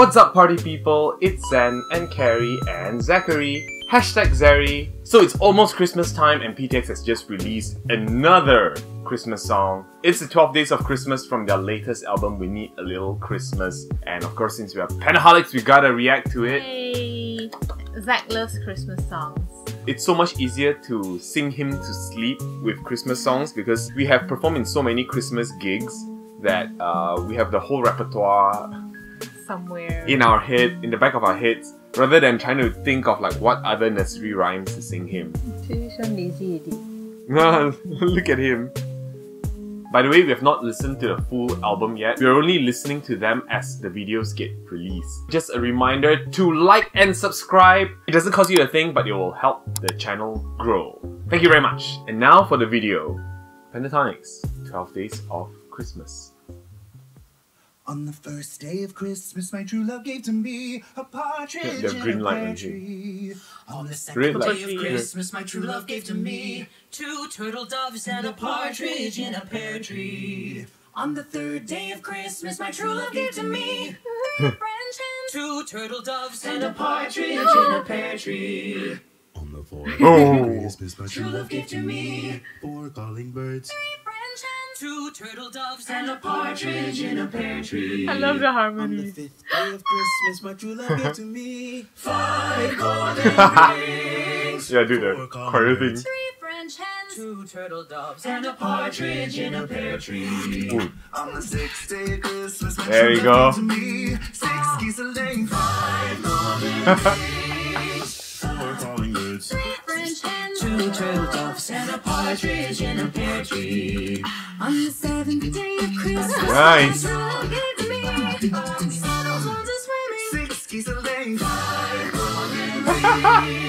What's up party people? It's Zhen and Carrie and Zachary. Hashtag Zherrie. So it's almost Christmas time and PTX has just released another Christmas song. It's the 12 Days of Christmas from their latest album, We Need a Little Christmas. And of course, since we are Pentaholics we gotta react to it. Hey, Zach loves Christmas songs. It's so much easier to sing him to sleep with Christmas songs because we have performed in so many Christmas gigs that uh, we have the whole repertoire Somewhere. in our head, in the back of our heads, rather than trying to think of like what other nursery rhymes to sing him. Lazy. Look at him. By the way, we have not listened to the full album yet. We're only listening to them as the videos get released. Just a reminder to like and subscribe. It doesn't cost you a thing, but it will help the channel grow. Thank you very much. And now for the video. Pentatonix, 12 Days of Christmas. On the first day of Christmas, my true love gave to me a partridge green in a pear on tree. On the second Green day light. of Christmas, my true love gave to me two turtle doves and a partridge in a pear tree. On the third day of Christmas, my true love gave to me two turtle doves and a partridge in a pear tree. On the fourth day Oh. of Christmas, my true love gave to me four calling birds, two turtle doves and a partridge in a pear tree. I love the On the harmony. fifth day of Christmas, my true love gave to me five golden rings. Yeah, do the four calling choir birds, thing. Two turtle doves and a partridge in a pear tree. Ooh. On the sixth day of Christmas, my There true you love go. gave to me six geese a laying, five golden rings. Four two turtle doves and a partridge in a pear tree. On the seventh day of Christmas, Nice. my true love to me seven swans a swimming, Six geese a laying, five golden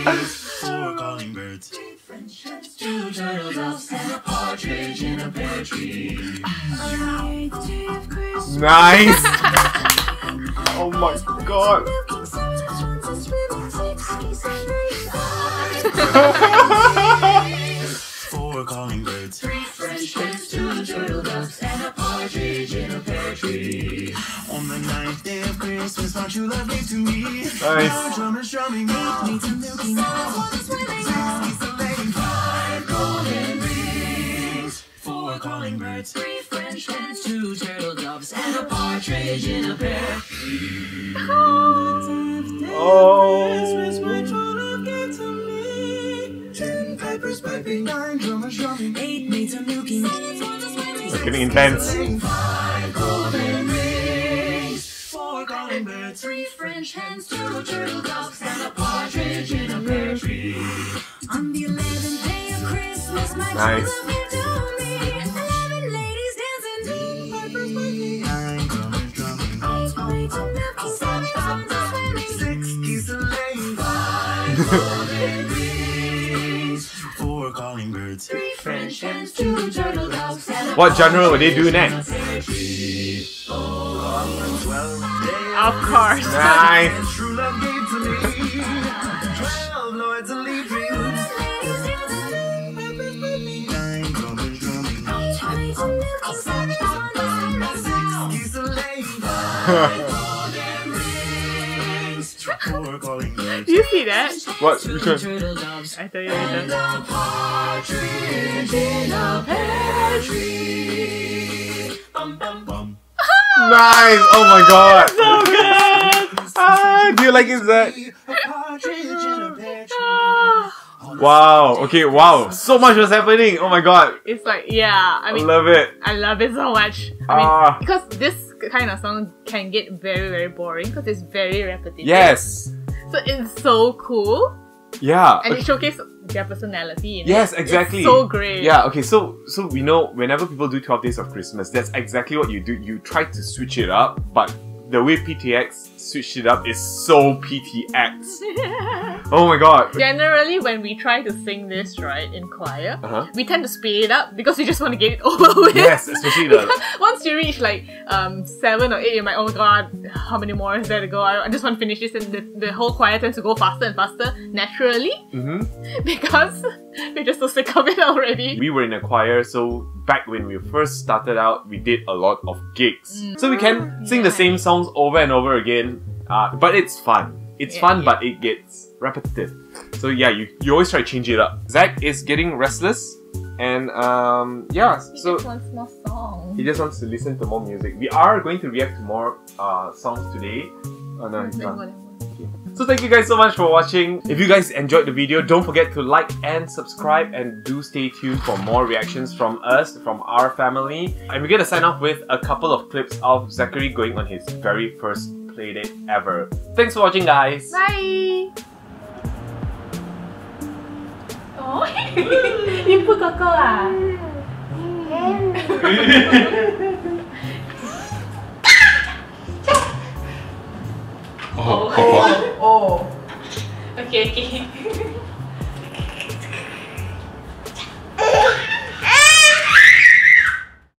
rings. Four calling birds, three French hens, two turtle doves and a partridge in a pear tree. on the eighth day of Christmas, Nice! oh my god! Four calling birds, three French hens, two turtle doves, and a partridge in a pear tree. On the ninth day of Christmas, my true love gave to me. Nice. Drummers drumming, milking. Four calling birds, three French hens, two turtle doves, and a partridge in a pear tree. It's getting intense. Five golden rings, four three French hens, two two turtle doves, and a partridge in a pear tree. On the eleventh day of Christmas, my Nice. love a laying, five golden rings. Four calling birds, Do you see that? What? Which one? I tell you later. Bum bum bum. Nice! Oh my god! So good! Ah, do you like it, Zach? A partridge in a pear tree. Wow, okay, wow. So much was happening. Oh my god. It's like, yeah, I I mean, love it. I love it so much. I mean, Ah. because this kind of song can get very, very boring because it's very repetitive. Yes. So it's so cool Yeah. and it showcases their personality. In Yes, exactly. It's so great. Yeah, okay, so so we know whenever people do 12 days of Christmas, that's exactly what you do. You try to switch it up, but the way PTX switched it up is so PTX. Oh my god. Generally, when we try to sing this right in choir, Uh-huh. we tend to speed it up because we just want to get it over with. Yes, especially the Once you reach like um seven or eight, you're like, oh my god, how many more is there to go? I, just want to finish this, and the, the whole choir tends to go faster and faster naturally Mhm. because we're just so sick of it already. We were in a choir, so back when we first started out, we did a lot of gigs. So we can sing the same songs over and over again Uh, but it's fun. It's Yeah, fun, yeah. but it gets repetitive. So yeah, you, you always try to change it up. Zach is getting restless, and um, yeah, He so just wants more songs. he just wants to listen to more music. We are going to react to more uh, songs today. Oh no, he's Then not. go, then go. So thank you guys so much for watching. If you guys enjoyed the video, don't forget to like and subscribe and do stay tuned for more reactions from us, from our family. And we're gonna sign off with a couple of clips of Zachary going on his very first played it ever. Thanks for watching guys. Bye. Oh, you put cocoa ah? oh, oh, oh. Okay, okay.